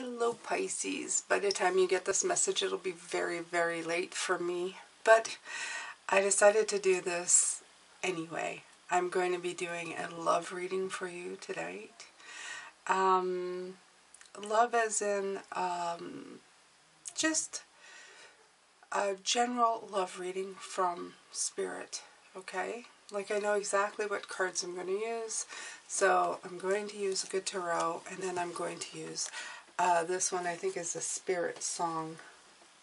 Hello Pisces. By the time you get this message it'll be very very late for me. But I decided to do this anyway. I'm going to be doing a love reading for you tonight. Um, love as in um, just a general love reading from Spirit, okay? Like I know exactly what cards I'm going to use, so I'm going to use a good tarot, and then I'm going to use uh, this one I think is a spirit song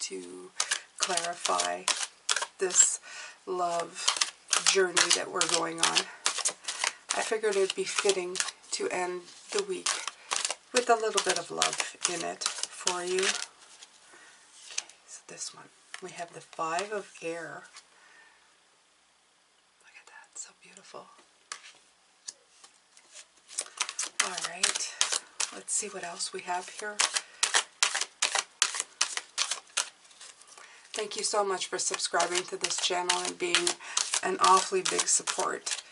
to clarify this love journey that we're going on. I figured it'd be fitting to end the week with a little bit of love in it for you. Okay, so this one. We have the Five of Air. Look at that, so beautiful. Alright, let's see what else we have here. Thank you so much for subscribing to this channel and being an awfully big support.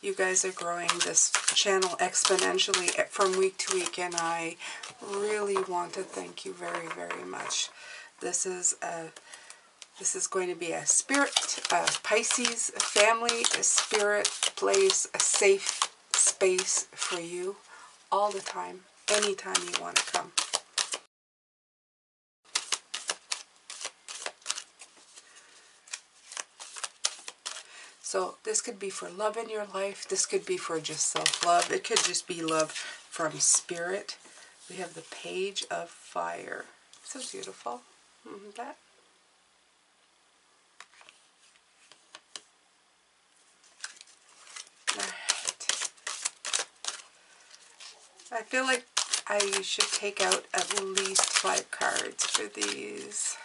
You guys are growing this channel exponentially from week to week and I really want to thank you very, very much. This is a this is going to be a spirit, a Pisces family, a spirit place, a safe space for you all the time, anytime you want to come. So this could be for love in your life. This could be for just self-love. It could just be love from spirit. We have the page of fire. So beautiful. Mm-hmm, that. Alright. I feel like I should take out at least five cards for these.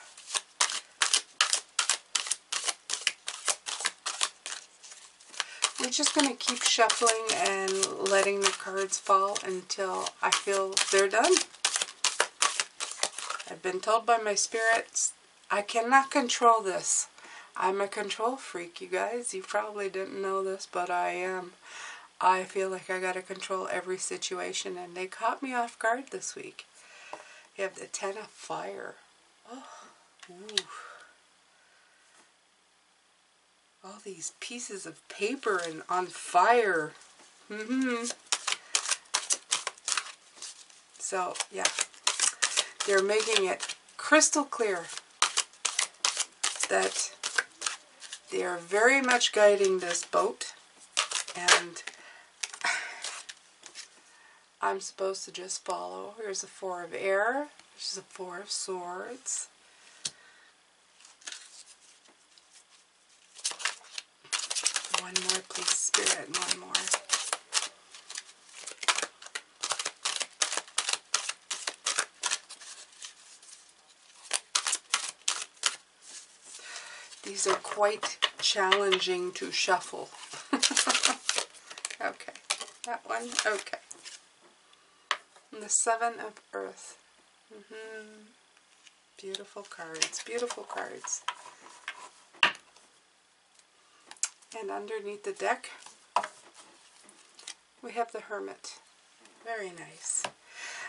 We're just going to keep shuffling and letting the cards fall until I feel they're done. I've been told by my spirits I cannot control this. I'm a control freak, you guys. You probably didn't know this, but I am. I feel like I got to control every situation, and they caught me off guard this week. You have the Ten of Fire. Oh, ooh all these pieces of paper and on fire. Mm -hmm. So, yeah. They're making it crystal clear that they are very much guiding this boat and I'm supposed to just follow. Here's a four of air, which is a four of swords. One more, please, Spirit. One more. These are quite challenging to shuffle. okay, that one, okay. And the Seven of Earth. Mm -hmm. Beautiful cards, beautiful cards. And underneath the deck, we have the Hermit. Very nice.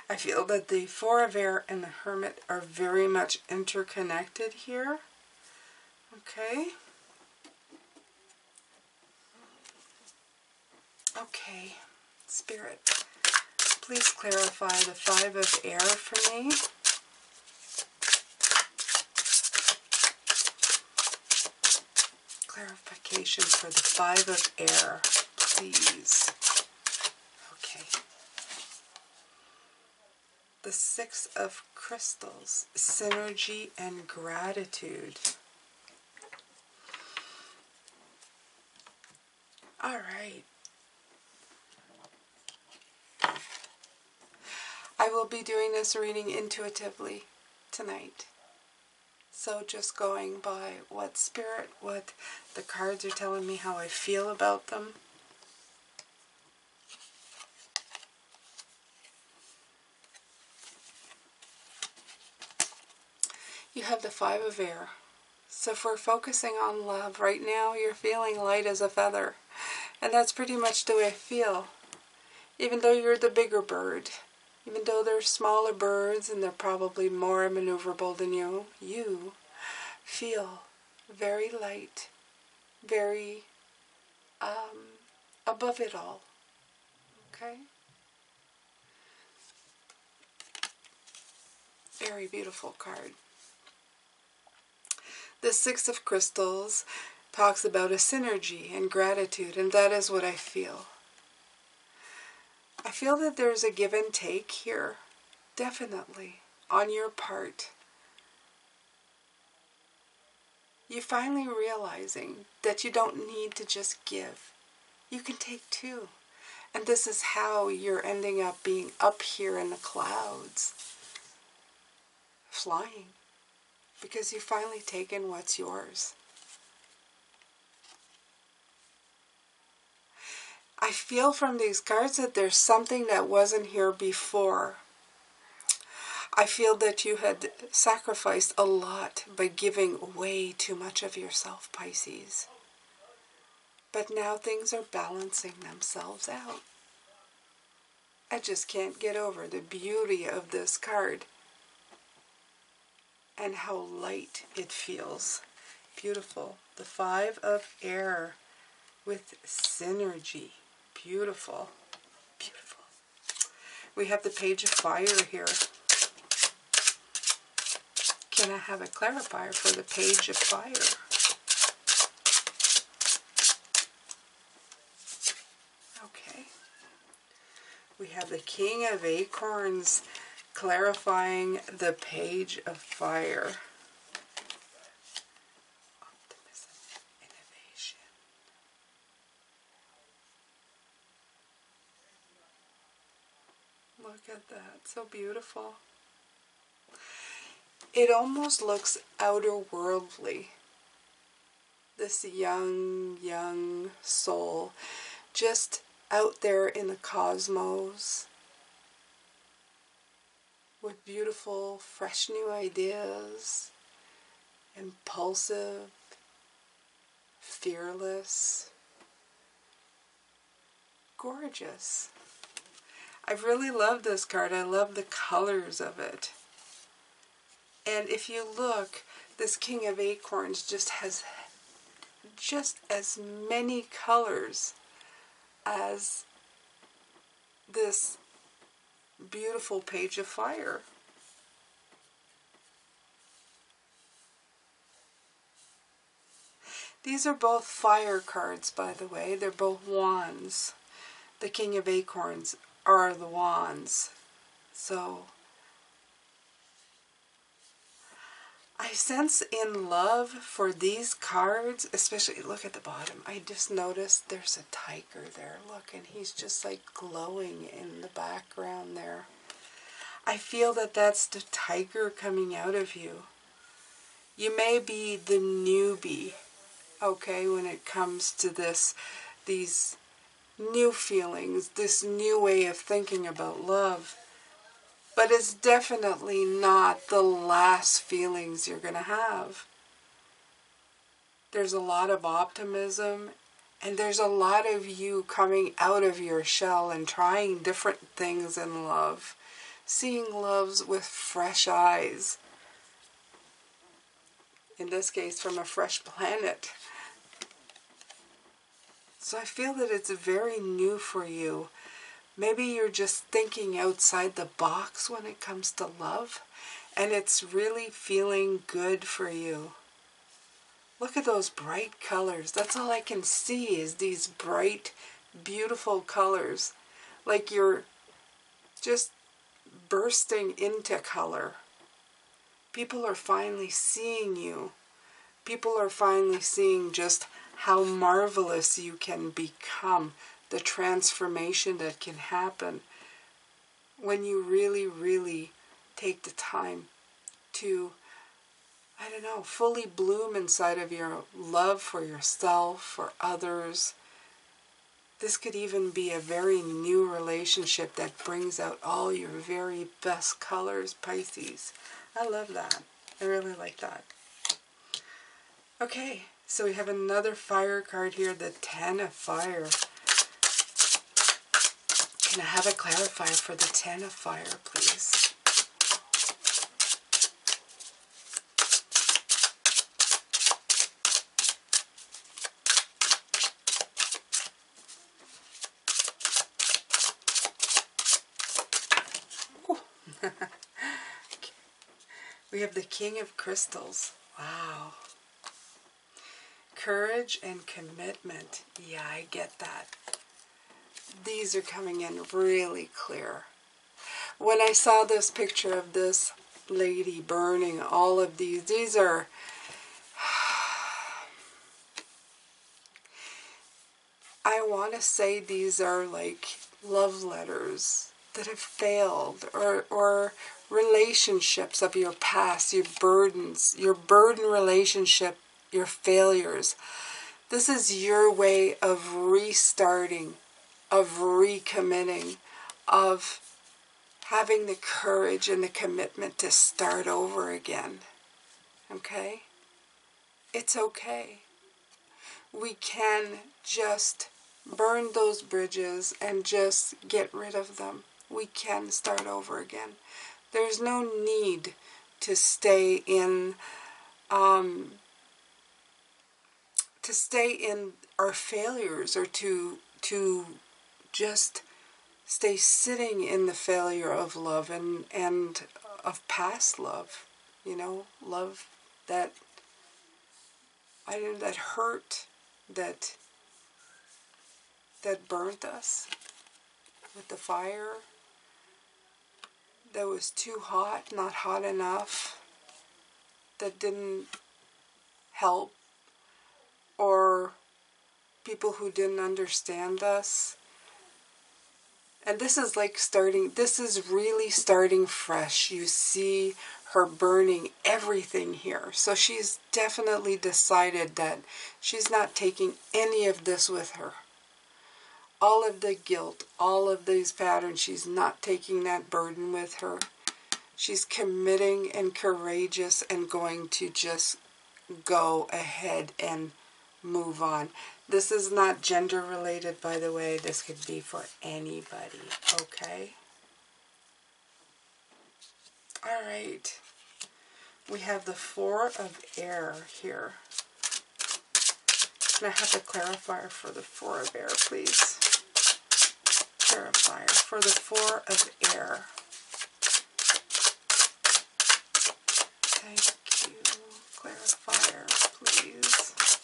I feel that the Four of Air and the Hermit are very much interconnected here. Okay. Okay, Spirit, please clarify the Five of Air for me. clarification for the Five of Air, please. Okay. The Six of Crystals, Synergy and Gratitude. All right. I will be doing this reading intuitively tonight. So just going by what spirit, what the cards are telling me, how I feel about them. You have the Five of Air. So if we're focusing on love, right now you're feeling light as a feather. And that's pretty much the way I feel. Even though you're the bigger bird, Even though they're smaller birds and they're probably more maneuverable than you, you feel very light, very um, above it all. Okay? Very beautiful card. The Six of Crystals talks about a synergy and gratitude, and that is what I feel. I feel that there's a give and take here, definitely, on your part. You're finally realizing that you don't need to just give. You can take too. And this is how you're ending up being up here in the clouds, flying, because you've finally taken what's yours. I feel from these cards that there's something that wasn't here before. I feel that you had sacrificed a lot by giving way too much of yourself, Pisces. But now things are balancing themselves out. I just can't get over the beauty of this card and how light it feels. Beautiful. The Five of Air with synergy. Beautiful. Beautiful. We have the Page of Fire here. Can I have a clarifier for the Page of Fire? Okay. We have the King of Acorns clarifying the Page of Fire. Look at that, so beautiful. It almost looks outerworldly. This young, young soul just out there in the cosmos with beautiful, fresh new ideas, impulsive, fearless, gorgeous. I really love this card. I love the colors of it. And if you look, this King of Acorns just has just as many colors as this beautiful page of fire. These are both fire cards, by the way. They're both wands. The King of Acorns are the wands. So I sense in love for these cards, especially look at the bottom. I just noticed there's a tiger there. Look, and he's just like glowing in the background there. I feel that that's the tiger coming out of you. You may be the newbie, okay, when it comes to this, these new feelings, this new way of thinking about love. But it's definitely not the last feelings you're going to have. There's a lot of optimism and there's a lot of you coming out of your shell and trying different things in love, seeing loves with fresh eyes. In this case, from a fresh planet. So I feel that it's very new for you. Maybe you're just thinking outside the box when it comes to love, and it's really feeling good for you. Look at those bright colors. That's all I can see is these bright, beautiful colors. Like you're just bursting into color. People are finally seeing you. People are finally seeing just how marvelous you can become, the transformation that can happen when you really, really take the time to, I don't know, fully bloom inside of your love for yourself, for others. This could even be a very new relationship that brings out all your very best colors, Pisces. I love that. I really like that. Okay, so we have another fire card here, the Ten of Fire. Can I have a clarifier for the Ten of Fire, please? we have the King of Crystals. Wow. Courage and commitment. Yeah, I get that. These are coming in really clear. When I saw this picture of this lady burning all of these, these are I want to say these are like love letters that have failed or or relationships of your past, your burdens, your burden relationship your failures. This is your way of restarting, of recommitting, of having the courage and the commitment to start over again. Okay? It's okay. We can just burn those bridges and just get rid of them. We can start over again. There's no need to stay in um, to stay in our failures or to to just stay sitting in the failure of love and and of past love you know love that i know that hurt that that burnt us with the fire that was too hot not hot enough that didn't help or people who didn't understand us. And this is like starting, this is really starting fresh. You see her burning everything here. So she's definitely decided that she's not taking any of this with her. All of the guilt, all of these patterns, she's not taking that burden with her. She's committing and courageous and going to just go ahead and move on. This is not gender related, by the way. This could be for anybody, okay? All right. We have the Four of Air here. Can I have a clarifier for the Four of Air, please? Clarifier for the Four of Air. Thank you. Clarifier, please.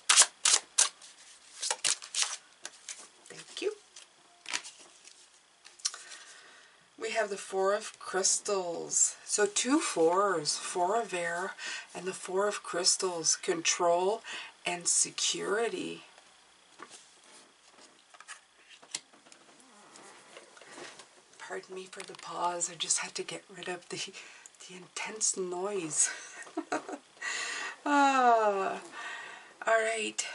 Have the Four of Crystals. So two fours, Four of Air and the Four of Crystals, control and security. Pardon me for the pause. I just had to get rid of the, the intense noise. ah, all right.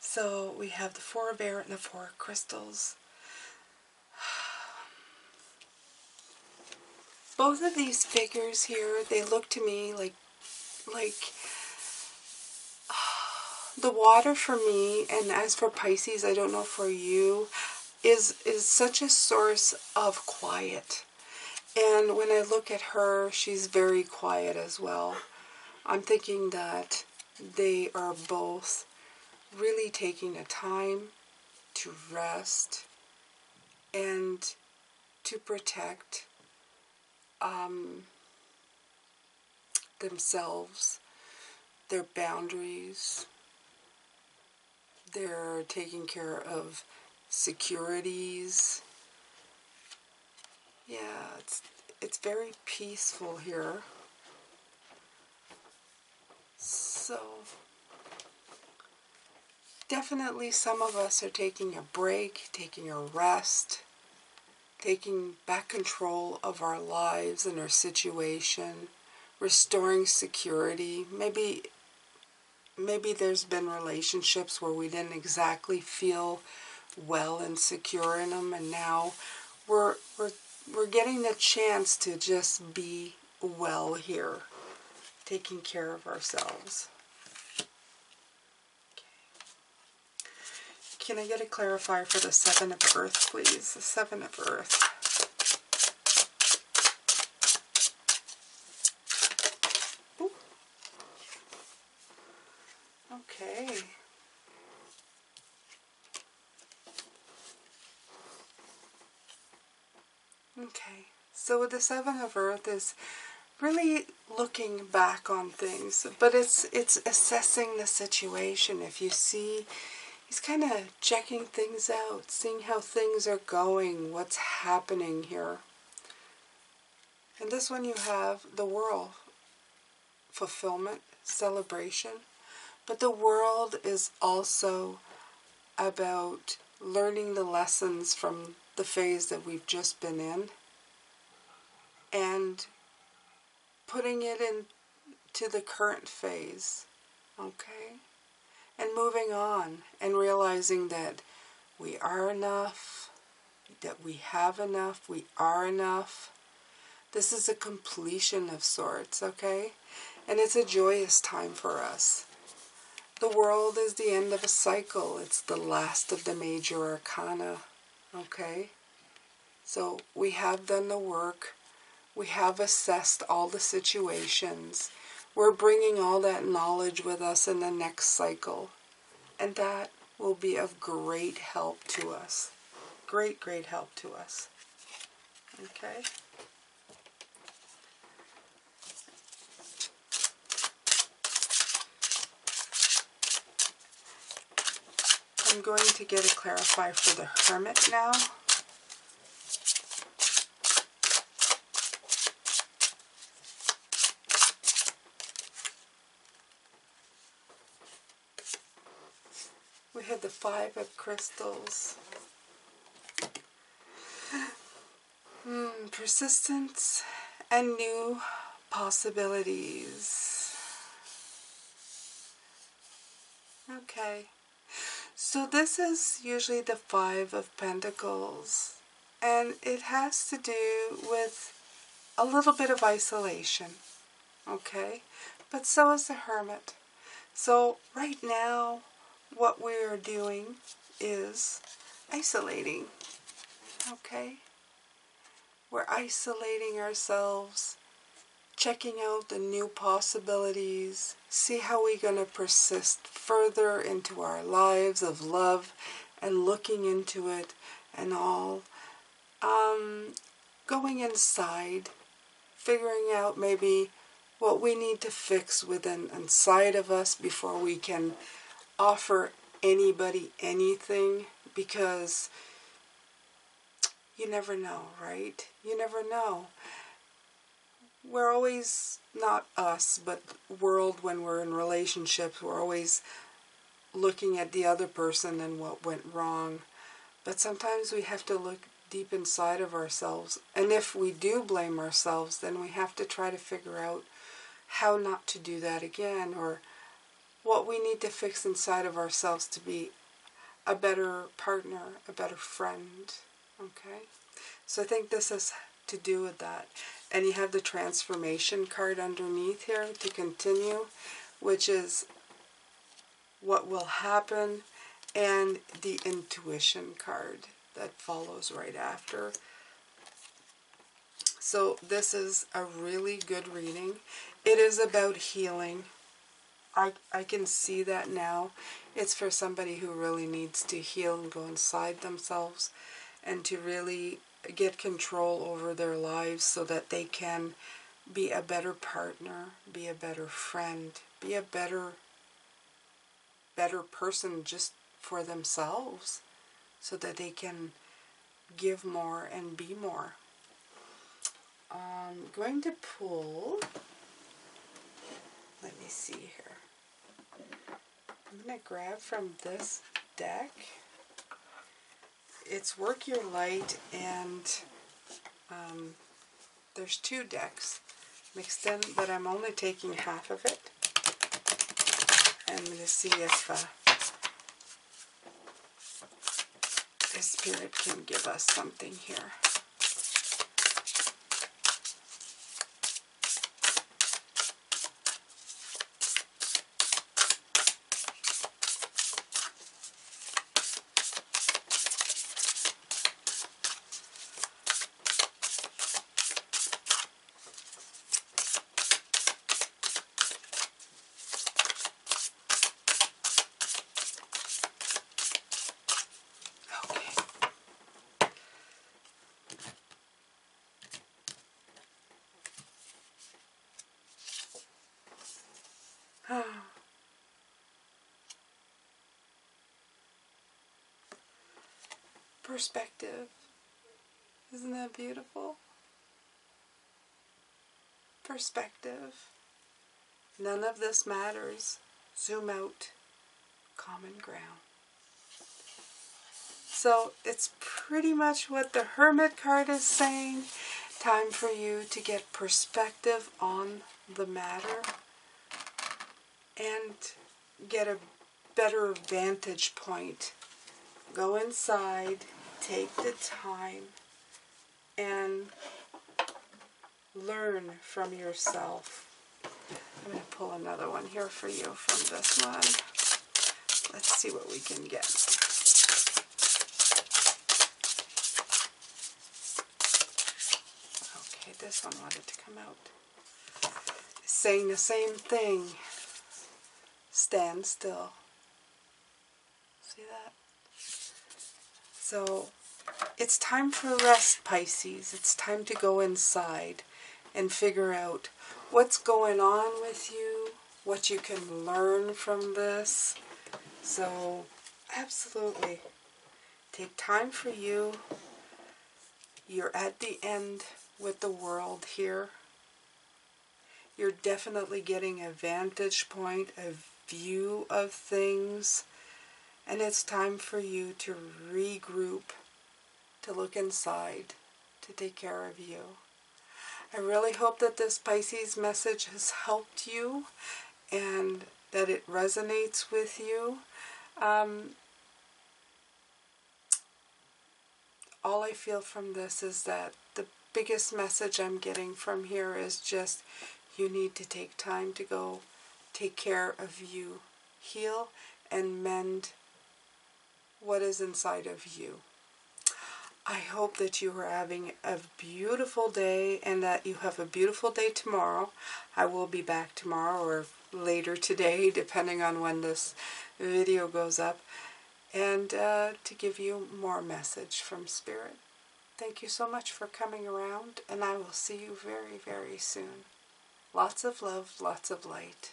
So we have the Four of Air and the Four of Crystals. Both of these figures here, they look to me like, like the water for me, and as for Pisces, I don't know for you, is is such a source of quiet. And when I look at her, she's very quiet as well. I'm thinking that they are both really taking a time to rest and to protect um, themselves, their boundaries, they're taking care of securities. Yeah, it's it's very peaceful here. So definitely some of us are taking a break, taking a rest taking back control of our lives and our situation, restoring security. Maybe maybe there's been relationships where we didn't exactly feel well and secure in them and now we're we're we're getting the chance to just be well here, taking care of ourselves. Can I get a clarifier for the Seven of Earth, please? The Seven of Earth. Okay. Okay, so the Seven of Earth is really looking back on things, but it's it's assessing the situation. If you see, he's kind of checking things out, seeing how things are going, what's happening here. And this one you have the world, fulfillment, celebration, but the world is also about learning the lessons from the phase that we've just been in and putting it into the current phase, okay? And moving on and realizing that we are enough, that we have enough, we are enough. This is a completion of sorts, okay? And it's a joyous time for us. The world is the end of a cycle. It's the last of the major arcana. Okay? So we have done the work. We have assessed all the situations. We're bringing all that knowledge with us in the next cycle. And that will be of great help to us. Great, great help to us. Okay? I'm going to get a clarify for the Hermit now. Have the Five of Crystals. Hmm, persistence and new possibilities. Okay. So this is usually the Five of Pentacles, and it has to do with a little bit of isolation, okay? But so is the Hermit. So right now, what we are doing is isolating, okay? We're isolating ourselves checking out the new possibilities, see how we're going to persist further into our lives of love and looking into it and all. Um, going inside, figuring out maybe what we need to fix within inside of us before we can offer anybody anything because you never know, right? You never know we're always not us, but world when we're in relationships, we're always looking at the other person and what went wrong. But sometimes we have to look deep inside of ourselves. And if we do blame ourselves, then we have to try to figure out how not to do that again or what we need to fix inside of ourselves to be a better partner, a better friend. Okay? So I think this has to do with that. And you have the transformation card underneath here to continue, which is what will happen, and the intuition card that follows right after. So this is a really good reading. It is about healing. I, I can see that now. It's for somebody who really needs to heal and go inside themselves and to really get control over their lives so that they can be a better partner, be a better friend, be a better better person just for themselves so that they can give more and be more. I'm going to pull, let me see here. I'm going to grab from this deck it's Work Your Light and um, there's two decks mixed in, but I'm only taking half of it. I'm going to see if uh, the Spirit can give us something here. Perspective. Isn't that beautiful? Perspective. None of this matters. Zoom out. Common ground. So it's pretty much what the Hermit card is saying. Time for you to get perspective on the matter and get a better vantage point. Go inside, take the time, and learn from yourself. I'm going to pull another one here for you from this one. Let's see what we can get. Okay, this one wanted to come out. Saying the same thing. Stand still. See that? So, it's time for rest, Pisces. It's time to go inside and figure out what's going on with you, what you can learn from this. So, absolutely, take time for you. You're at the end with the world here. You're definitely getting a vantage point, a view of things. And it's time for you to regroup, to look inside, to take care of you. I really hope that this Pisces message has helped you and that it resonates with you. Um, all I feel from this is that the biggest message I'm getting from here is just you need to take time to go take care of you, heal and mend what is inside of you. I hope that you are having a beautiful day and that you have a beautiful day tomorrow. I will be back tomorrow or later today, depending on when this video goes up, and uh, to give you more message from Spirit. Thank you so much for coming around, and I will see you very, very soon. Lots of love, lots of light.